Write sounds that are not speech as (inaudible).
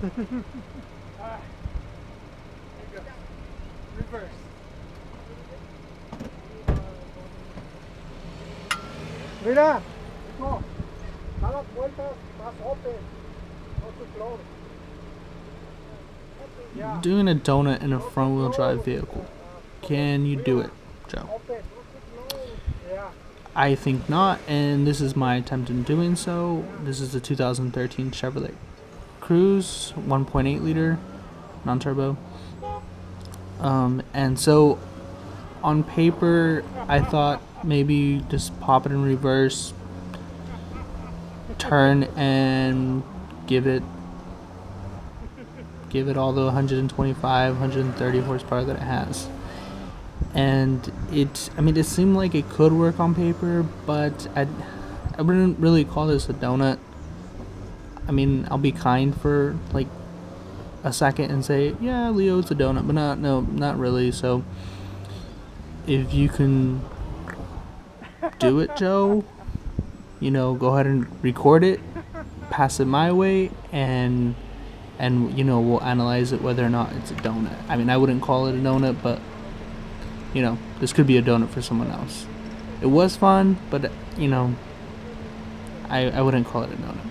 Reverse. Mira, hijo, da las vueltas más open, no too close. Doing a donut in a front wheel drive vehicle. Can you do it, Joe? I think not, and this is my attempt in doing so. This is the 2013 Chevrolet Cruze 1.8 liter non turbo. Um, and so on paper, I thought maybe just pop it in reverse, turn, and give it. Give it all the 125, 130 horsepower that it has and it i mean it seemed like it could work on paper but i i wouldn't really call this a donut i mean i'll be kind for like a second and say yeah leo it's a donut but not no not really so if you can do it (laughs) joe you know go ahead and record it pass it my way and and you know we'll analyze it whether or not it's a donut i mean i wouldn't call it a donut but you know, this could be a donut for someone else. It was fun, but you know, I I wouldn't call it a donut.